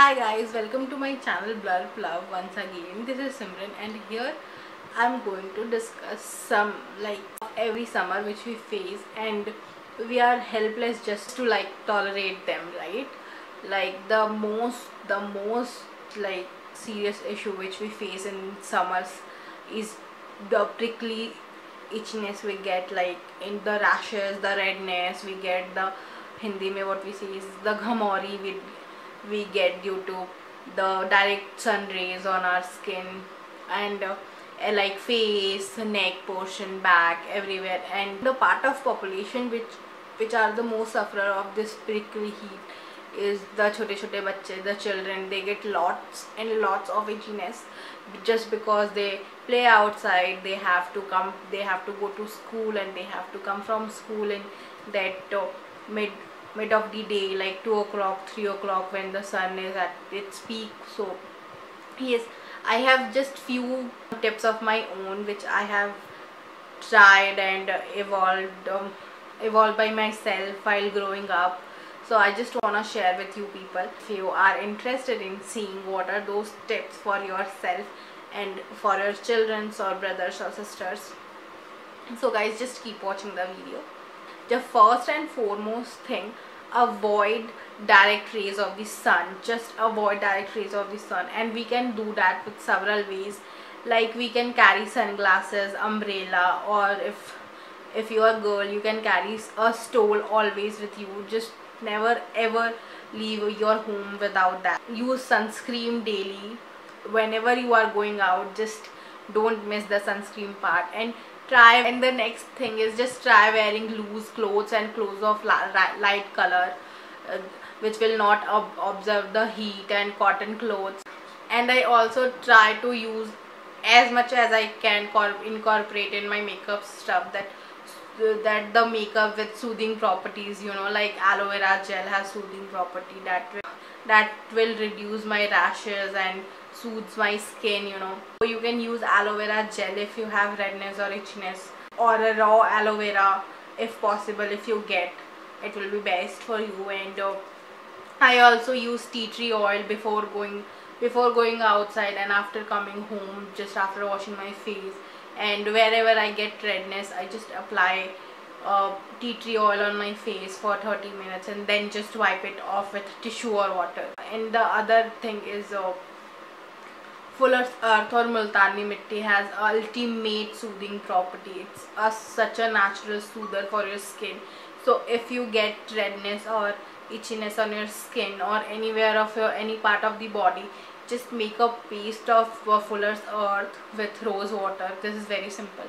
Hi guys, welcome to my channel BLLURP Love once again. This is Simran and here I'm going to discuss some like every summer which we face and we are helpless just to like tolerate them, right? Like the most the most like serious issue which we face in summers is the prickly itchiness we get like in the rashes, the redness we get the Hindi mein what we see is the ghamori we we get due to the direct sun rays on our skin and uh, like face neck portion back everywhere. And the part of population which which are the most sufferer of this prickly heat is the chote chote bacche the children. They get lots and lots of itchiness just because they play outside. They have to come they have to go to school and they have to come from school in that uh, mid mid of the day like 2 o'clock 3 o'clock when the sun is at its peak. So yes i have just few tips of my own which i have tried and evolved um, evolved by myself while growing up. So i just want to share with you people if you are interested in seeing what are those tips for yourself and for your children or brothers or sisters. So guys just keep watching the video the first and foremost thing avoid direct rays of the sun. Just avoid direct rays of the sun. And we can do that with several ways. Like we can carry sunglasses umbrella or if if you're a girl you can carry a stole always with you. Just never ever leave your home without that. Use sunscreen daily. Whenever you are going out just don't miss the sunscreen part. And try and the next thing is just try wearing loose clothes and clothes of light color uh, which will not ob observe the heat and cotton clothes. And I also try to use as much as I can incorporate in my makeup stuff that that the makeup with soothing properties you know like aloe vera gel has soothing property that will, that will reduce my rashes and soothes my skin you know. You can use aloe vera gel if you have redness or itchiness or a raw aloe vera if possible if you get. It will be best for you and uh, I also use tea tree oil before going before going outside and after coming home just after washing my face. And wherever I get redness I just apply uh, tea tree oil on my face for 30 minutes and then just wipe it off with tissue or water. And the other thing is uh, Fuller's Earth or Multani Mitti has ultimate soothing property. It's a, such a natural soother for your skin. So if you get redness or itchiness on your skin or anywhere of your any part of the body, just make a paste of uh, Fuller's Earth with rose water. This is very simple.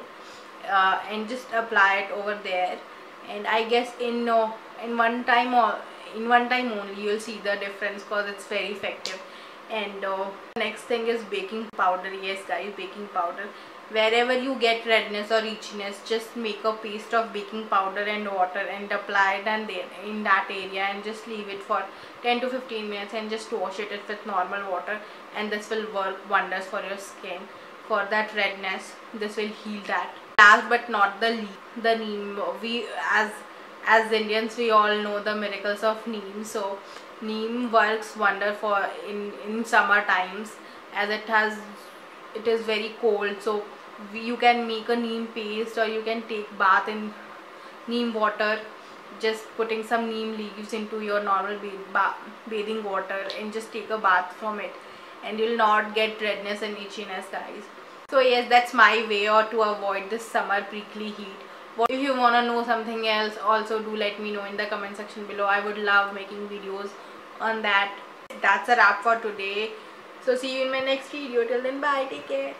Uh, and just apply it over there. And I guess in uh, in one time or in one time only you'll see the difference because it's very effective and uh, next thing is baking powder. Yes guys baking powder? Wherever you get redness or itchiness just make a paste of baking powder and water and apply it and there in that area and just leave it for 10 to 15 minutes and just wash it with normal water and this will work wonders for your skin. For that redness this will heal that. Last but not the least the neem we as as indians we all know the miracles of neem. So neem works wonder for in in summer times as it has it is very cold. So you can make a neem paste or you can take bath in neem water just putting some neem leaves into your normal bathing water and just take a bath from it. And you'll not get redness and itchiness guys. So yes that's my way or to avoid this summer prickly heat. If you want to know something else also do let me know in the comment section below. I would love making videos on that. That's a wrap for today. So see you in my next video. Till then bye. Take care